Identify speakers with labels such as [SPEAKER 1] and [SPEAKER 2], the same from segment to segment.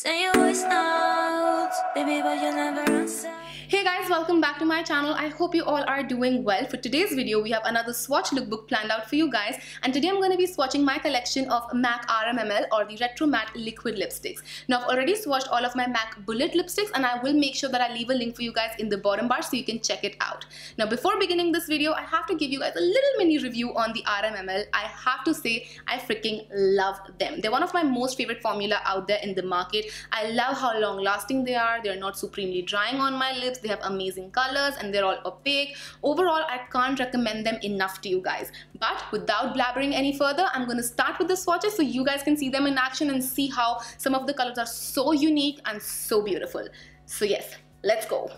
[SPEAKER 1] Say your voice notes,
[SPEAKER 2] Hey guys, welcome back to my channel. I hope you all are doing well. For today's video, we have another swatch lookbook planned out for you guys. And today I'm going to be swatching my collection of MAC RMLL or the Retro Matte Liquid Lipsticks. Now I've already swatched all of my MAC Bullet lipsticks and I will make sure that I leave a link for you guys in the bottom bar so you can check it out. Now before beginning this video, I have to give you guys a little mini review on the RMLL. I have to say, I freaking love them. They're one of my most favorite formula out there in the market. I love how long lasting they are. They're not supremely drying on my lips they have amazing colors and they're all opaque. Overall i can't recommend them enough to you guys. But without blabbering any further i'm going to start with the swatches so you guys can see them in action and see how some of the colors are so unique and so beautiful. So yes let's go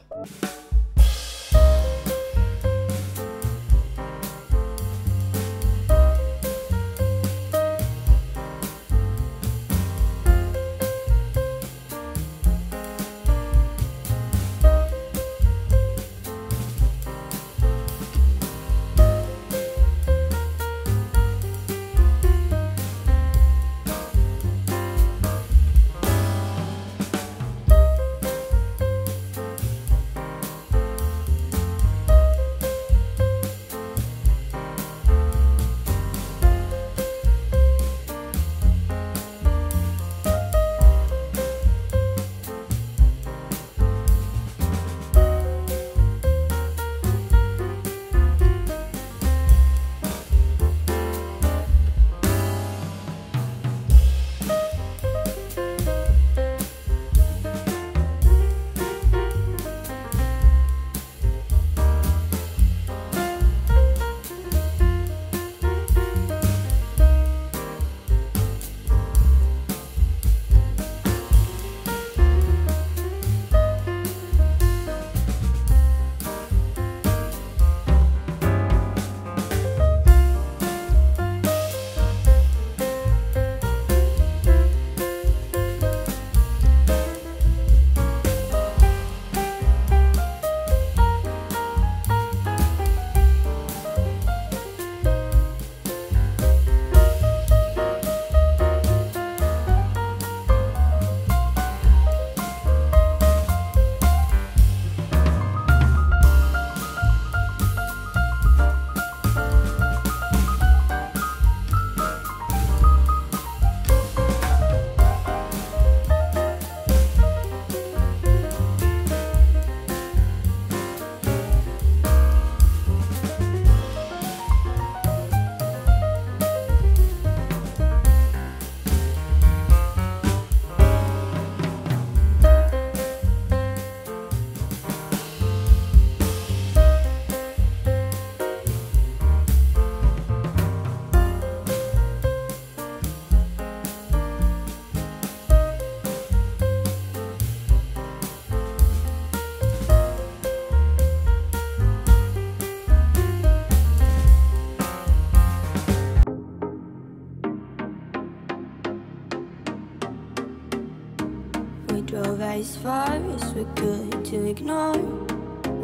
[SPEAKER 1] far as we could to ignore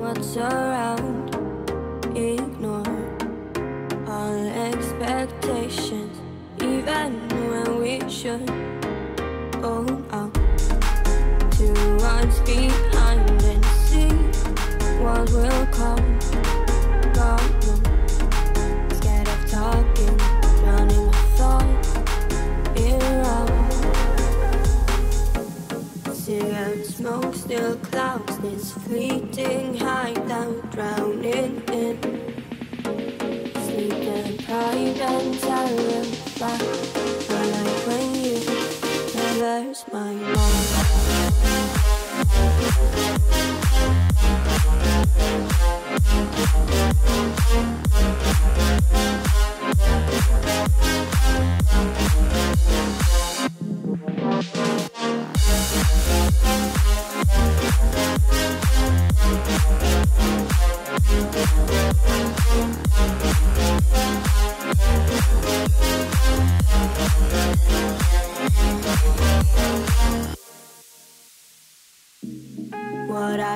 [SPEAKER 1] what's around, ignore all expectations, even when we should Cigarette smoke still clouds this fleeting hideout, drowning in sleep deprived and terrified. I like when you traverse my What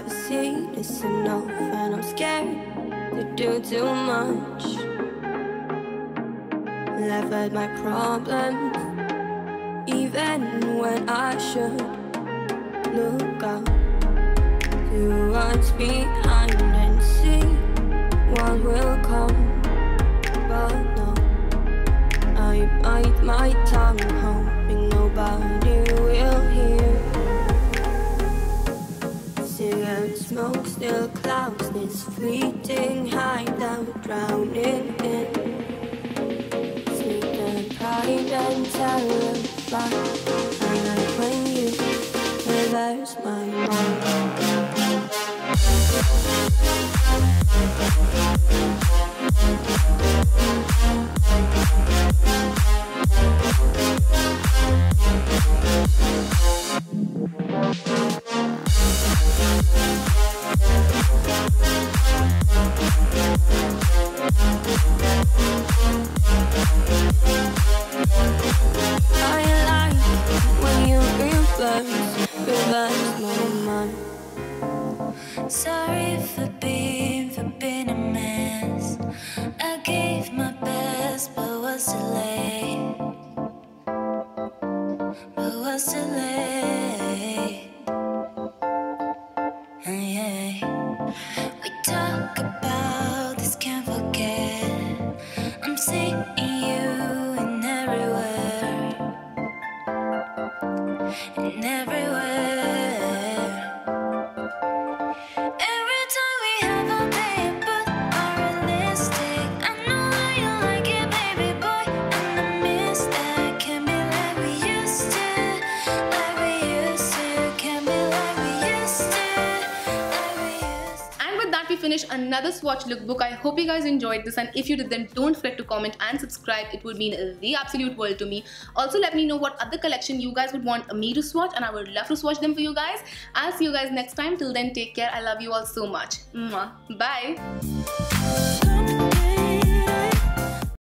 [SPEAKER 1] I've seen is enough, and I'm scared to do too much. With my problems, even when I should look out to what's behind and see what will come. This fleeting hideout, drowning in sleep and pride and terrified.
[SPEAKER 3] Sorry for being, for being a mess. I gave my best, but was too late. But was too late. Oh, yeah. We talk about this, can't forget. I'm seeing you in everywhere. In everywhere.
[SPEAKER 2] Finish another Swatch lookbook. I hope you guys enjoyed this, and if you did, then don't forget to comment and subscribe. It would mean the absolute world to me. Also, let me know what other collection you guys would want me to swatch, and I would love to swatch them for you guys. I'll see you guys next time. Till then, take care. I love you all so much. Bye.